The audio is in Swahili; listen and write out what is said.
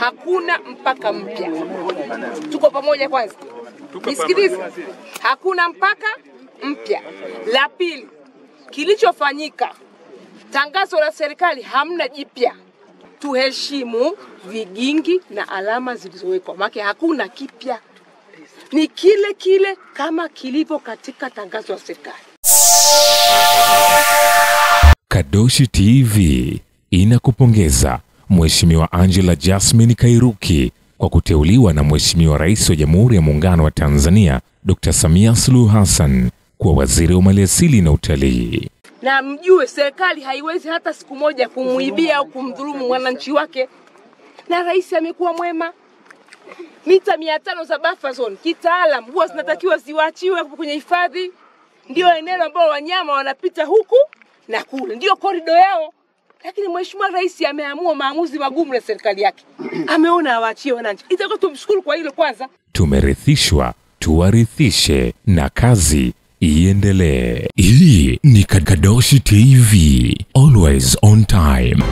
hakuna mpaka mpya. Tuko pamoja kwanza, nisikilize, hakuna mpaka mpya. La pili, kilichofanyika, tangazo la serikali hamna jipya. Tuheshimu vigingi na alama zilizowekwa, maana hakuna kipya, ni kile kile kama kilivyo katika tangazo la serikali. Kadoshi TV inakupongeza Mheshimiwa Angela Jasmine Kairuki kwa kuteuliwa na Mheshimiwa Rais wa Jamhuri ya Muungano wa Tanzania Dr. Samia Suluhu Hassan kuwa waziri wa maliasili na utalii. na mjue serikali haiwezi hata siku moja kumwibia au kumdhulumu mwananchi wake, na rais amekuwa mwema. Mita mia tano za buffer zone kitaalam huwa zinatakiwa ziwachiwe kwenye hifadhi, ndio eneo ambalo wanyama wanapita huku na kule, ndio korido yao. Lakini mheshimiwa rais ameamua maamuzi magumu na serikali yake, ameona awaachie wananchi. Itakuwa tumshukuru kwa hilo kwanza. Tumerithishwa, tuwarithishe na kazi iendelee. Hii ni Kadoshi TV, always on time.